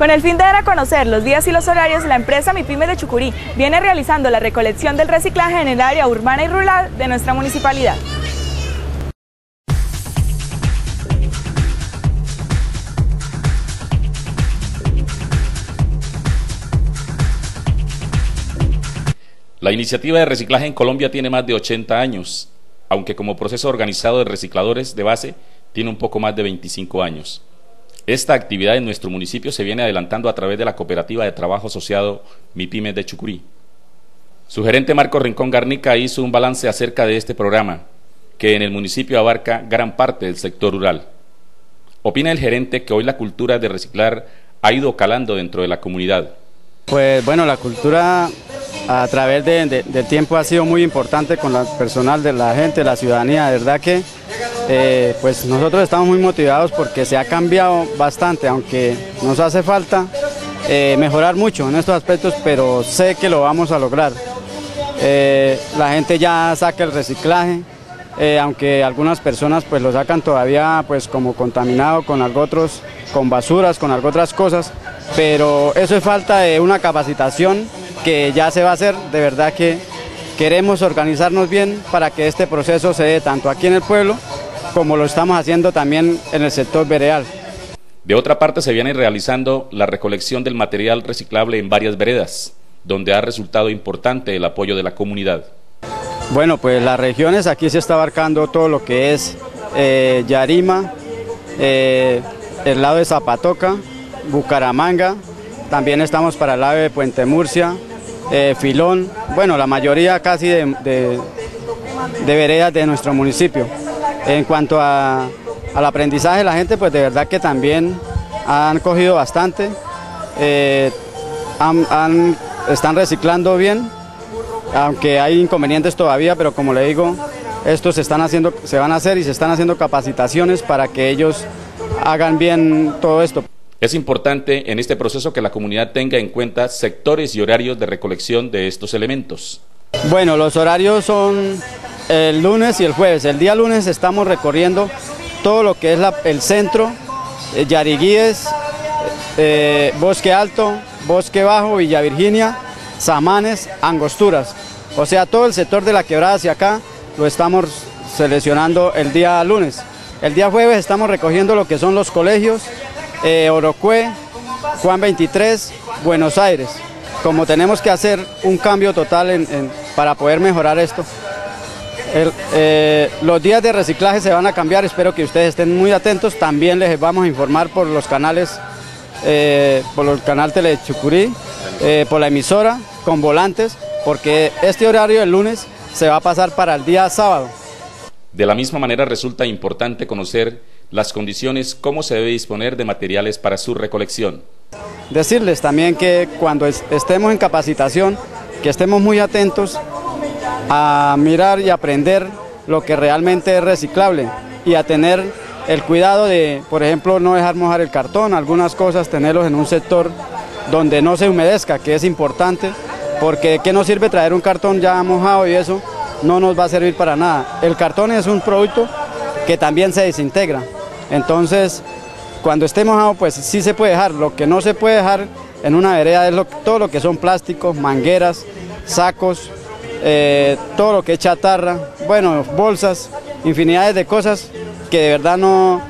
Con el fin de dar a conocer los días y los horarios, la empresa MIPYME de Chucurí viene realizando la recolección del reciclaje en el área urbana y rural de nuestra municipalidad. La iniciativa de reciclaje en Colombia tiene más de 80 años, aunque como proceso organizado de recicladores de base tiene un poco más de 25 años. Esta actividad en nuestro municipio se viene adelantando a través de la cooperativa de trabajo asociado MIPYME de Chucurí. Su gerente Marco Rincón Garnica hizo un balance acerca de este programa, que en el municipio abarca gran parte del sector rural. Opina el gerente que hoy la cultura de reciclar ha ido calando dentro de la comunidad. Pues bueno, la cultura a través del tiempo ha sido muy importante con el personal de la gente, la ciudadanía, verdad que eh, pues nosotros estamos muy motivados porque se ha cambiado bastante, aunque nos hace falta eh, mejorar mucho en estos aspectos, pero sé que lo vamos a lograr. Eh, la gente ya saca el reciclaje, aunque algunas personas pues lo sacan todavía pues como contaminado con algo otros, con basuras, con algo otras cosas, pero eso es falta de una capacitación que ya se va a hacer, de verdad que queremos organizarnos bien para que este proceso se dé tanto aquí en el pueblo como lo estamos haciendo también en el sector veredal. De otra parte, se viene realizando la recolección del material reciclable en varias veredas, donde ha resultado importante el apoyo de la comunidad. Bueno, pues las regiones, aquí se está abarcando todo lo que es eh, Yarima, eh, el lado de Zapatoca, Bucaramanga, también estamos para el lado de Puente Murcia, eh, Filón, bueno, la mayoría casi de, de veredas de nuestro municipio. En cuanto a, al aprendizaje, la gente pues de verdad que también han cogido bastante, eh, están reciclando bien, aunque hay inconvenientes todavía, pero como le digo, estos se, están haciendo, se van a hacer y se están haciendo capacitaciones para que ellos hagan bien todo esto. Es importante en este proceso que la comunidad tenga en cuenta sectores y horarios de recolección de estos elementos. Bueno, los horarios son el lunes y el jueves. El día lunes estamos recorriendo todo lo que es el centro, eh, Yariguíes, eh, Bosque Alto, Bosque Bajo, Villa Virginia, Samanes, Angosturas. O sea, todo el sector de la quebrada hacia acá lo estamos seleccionando el día lunes. El día jueves estamos recogiendo lo que son los colegios, eh, Orocue, Juan 23, Buenos Aires. Como tenemos que hacer un cambio total para poder mejorar esto, eh, los días de reciclaje se van a cambiar, espero que ustedes estén muy atentos. También les vamos a informar por los canales, eh, por el canal Telechucurí, eh, por la emisora, con volantes, porque este horario del lunes se va a pasar para el día sábado. De la misma manera resulta importante conocer las condiciones, cómo se debe disponer de materiales para su recolección. Decirles también que cuando estemos en capacitación, que estemos muy atentos a mirar y aprender lo que realmente es reciclable y a tener el cuidado de, por ejemplo, no dejar mojar el cartón, algunas cosas tenerlos en un sector donde no se humedezca, que es importante, porque ¿qué nos sirve traer un cartón ya mojado y eso? No nos va a servir para nada. El cartón es un producto que también se desintegra. Entonces, cuando esté mojado, pues sí se puede dejar. Lo que no se puede dejar en una vereda es todo lo que son plásticos, mangueras, sacos, eh, todo lo que es chatarra, bueno, bolsas, infinidades de cosas que de verdad no,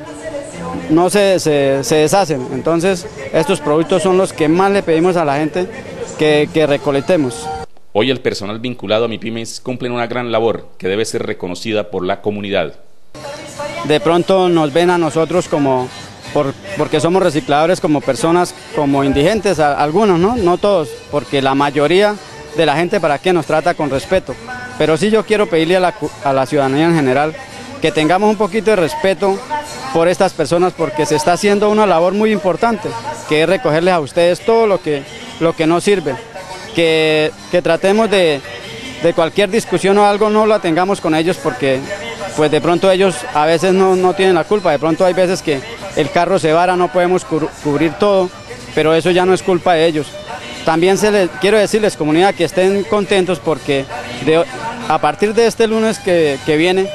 no se, se, deshacen. Entonces, estos productos son los que más le pedimos a la gente que, que recolectemos. Hoy el personal vinculado a MIPIMES cumple una gran labor que debe ser reconocida por la comunidad. De pronto nos ven a nosotros como, por, porque somos recicladores como personas, como indigentes, algunos, ¿no? No todos, porque la mayoría de la gente para que nos trata con respeto. Pero sí yo quiero pedirle a la, a la ciudadanía en general que tengamos un poquito de respeto por estas personas porque se está haciendo una labor muy importante, que es recogerles a ustedes todo lo que, lo que no sirve. Que, que tratemos de, de, cualquier discusión o algo no la tengamos con ellos porque pues de pronto ellos a veces no, no tienen la culpa, de pronto hay veces que el carro se vara, no podemos cubrir todo, pero eso ya no es culpa de ellos. También se les, quiero decirles, comunidad, que estén contentos porque a partir de este lunes que, viene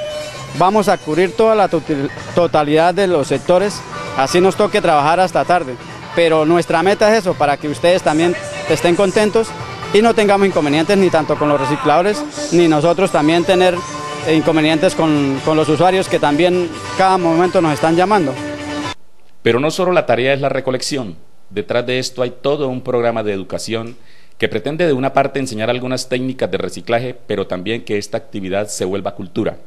vamos a cubrir toda la totalidad de los sectores, así nos toque trabajar hasta tarde. pero nuestra meta es eso, para que ustedes también estén contentos y no tengamos inconvenientes ni tanto con los recicladores, ni nosotros también tener inconvenientes con, con los usuarios que también cada momento nos están llamando. Pero no solo la tarea es la recolección, detrás de esto hay todo un programa de educación que pretende de una parte enseñar algunas técnicas de reciclaje, pero también que esta actividad se vuelva cultura.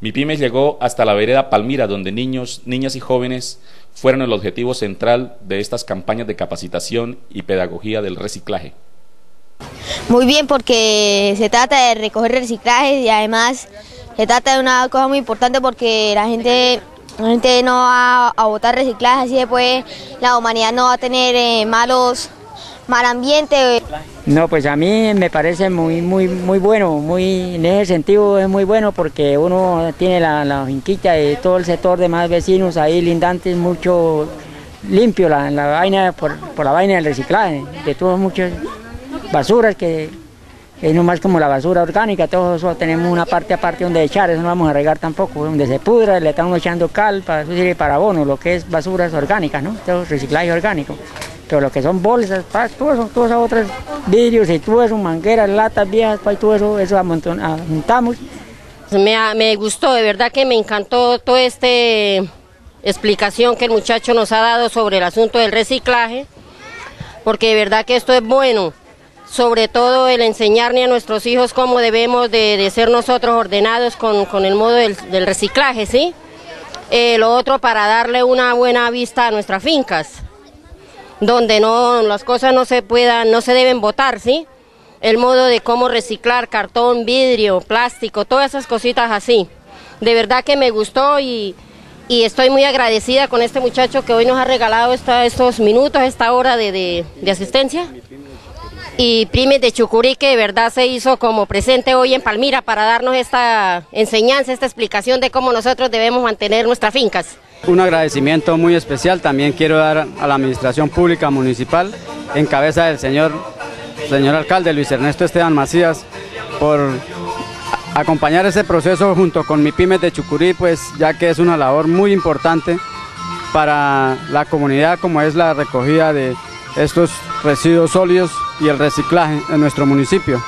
Mi pyme llegó hasta la vereda Palmira, donde niños, niñas y jóvenes fueron el objetivo central de estas campañas de capacitación y pedagogía del reciclaje. Muy bien, porque se trata de recoger reciclaje y además se trata de una cosa muy importante porque la gente, la gente no va a botar reciclaje, así después la humanidad no va a tener eh, malos mal ambiente. No, pues a mí me parece muy, muy, muy bueno, muy, en ese sentido es muy bueno porque uno tiene la, la finquita y todo el sector de más vecinos ahí lindantes, mucho limpio la, la vaina, por, por, la vaina del reciclaje, de todas muchas basuras que es nomás como la basura orgánica, todos eso tenemos una parte aparte donde echar, eso no vamos a regar tampoco, donde se pudra, le estamos echando cal, para, eso sirve para abono, lo que es basuras orgánicas, ¿no? Todo reciclaje orgánico pero lo que son bolsas, todo eso, todas esas otras vidrios y todo eso, mangueras, latas viejas, todo eso, eso juntamos. Me, me gustó, de verdad que me encantó toda esta explicación que el muchacho nos ha dado sobre el asunto del reciclaje, porque de verdad que esto es bueno, sobre todo el enseñarle a nuestros hijos cómo debemos de, ser nosotros ordenados con, el modo del, reciclaje, ¿sí? Eh, lo otro para darle una buena vista a nuestras fincas donde no las cosas no se puedan, no se deben botar, ¿sí? El modo de cómo reciclar cartón, vidrio, plástico, todas esas cositas así. De verdad que me gustó y, y estoy muy agradecida con este muchacho que hoy nos ha regalado esta, estos minutos, esta hora de, de asistencia. Y Primes de Chucurí que de verdad se hizo como presente hoy en Palmira para darnos esta enseñanza, esta explicación de cómo nosotros debemos mantener nuestras fincas. Un agradecimiento muy especial también quiero dar a la Administración Pública Municipal en cabeza del señor, señor alcalde Luis Ernesto Esteban Macías por acompañar ese proceso junto con mi pymes de Chucurí, pues ya que es una labor muy importante para la comunidad como es la recogida de estos residuos sólidos y el reciclaje en nuestro municipio.